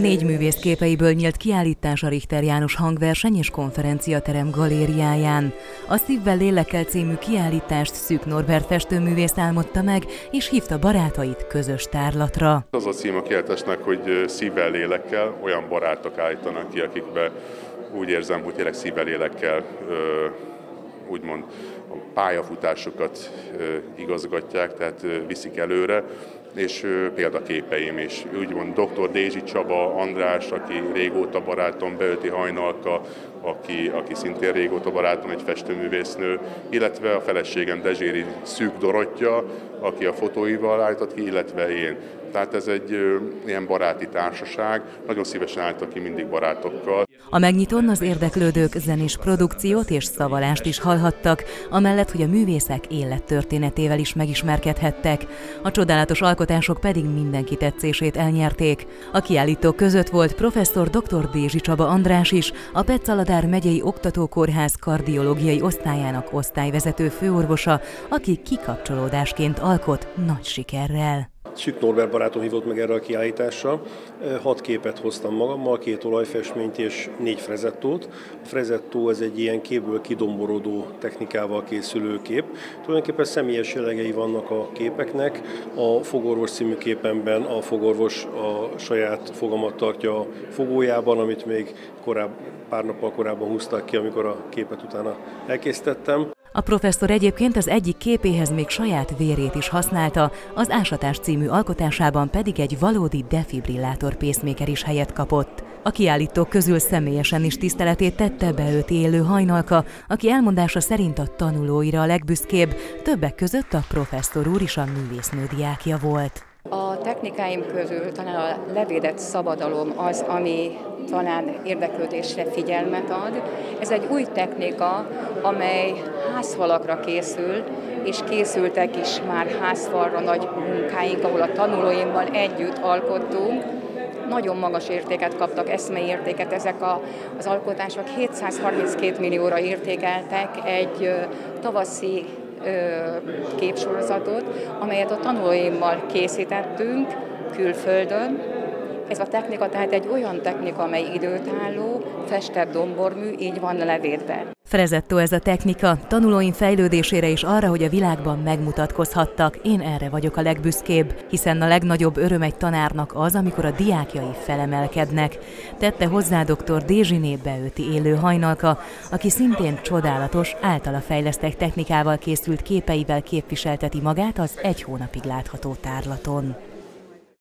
Négy művész képeiből nyílt kiállítás a Richter János hangverseny és konferenciaterem galériáján. A Szívvel lélekkel című kiállítást Szűk Norbert festőművész álmodta meg, és hívta barátait közös tárlatra. Az a cím a kiállításnak, hogy szívvel lélekkel olyan barátok állítanak ki, akikbe úgy érzem, hogy tényleg szívvel lélekkel úgymond a pályafutásokat igazgatják, tehát viszik előre, és példaképeim is. Úgymond dr. Dézsi Csaba András, aki régóta barátom, Beölti Hajnalka, aki, aki szintén régóta barátom, egy festőművésznő, illetve a feleségem Dezséri Szűk Dorottya, aki a fotóival állított ki, illetve én. Tehát ez egy ilyen baráti társaság, nagyon szívesen álltak ki mindig barátokkal. A megnyitón az érdeklődők zenés produkciót és szavalást is hallhattak, amellett, hogy a művészek élettörténetével is megismerkedhettek. A csodálatos alkotások pedig mindenki tetszését elnyerték. A kiállítók között volt professzor dr. Dézsi Csaba András is, a Petszaladár megyei oktatókórház kardiológiai osztályának osztályvezető főorvosa, aki kikapcsolódásként alkot nagy sikerrel. Szűk Norbert barátom hívott meg erre a kiállításra. Hat képet hoztam magammal, két olajfestményt és négy frezettót. A frezettó ez egy ilyen képből kidomborodó technikával készülő kép. Tulajdonképpen személyes jellegei vannak a képeknek. A fogorvos című képemben a fogorvos a saját fogamat tartja a fogójában, amit még korább, pár nappal korábban húztak ki, amikor a képet utána elkészítettem. A professzor egyébként az egyik képéhez még saját vérét is használta, az Ásatás című alkotásában pedig egy valódi defibrillátor pacemaker is helyet kapott. A kiállítók közül személyesen is tiszteletét tette be őt élő hajnalka, aki elmondása szerint a tanulóira a legbüszkébb, többek között a professzor úr is a művésznő diákja volt. A technikáim közül talán a levédett szabadalom az, ami talán érdeklődésre figyelmet ad. Ez egy új technika, amely házfalakra készül, és készültek is már házfalra nagy munkáink, ahol a tanulóimmal együtt alkottunk. Nagyon magas értéket kaptak, eszmei értéket ezek a, az alkotások. 732 millióra értékeltek egy tavaszi képsorozatot, amelyet a tanulóimmal készítettünk külföldön, ez a technika tehát egy olyan technika, amely időtálló, festett dombormű, így van levédve. Frezetto ez a technika, tanulóim fejlődésére is arra, hogy a világban megmutatkozhattak. Én erre vagyok a legbüszkébb, hiszen a legnagyobb öröm egy tanárnak az, amikor a diákjai felemelkednek. Tette hozzá dr. Dézsiné Beőti élő hajnalka, aki szintén csodálatos, általa fejlesztett technikával készült képeivel képviselteti magát az egy hónapig látható tárlaton.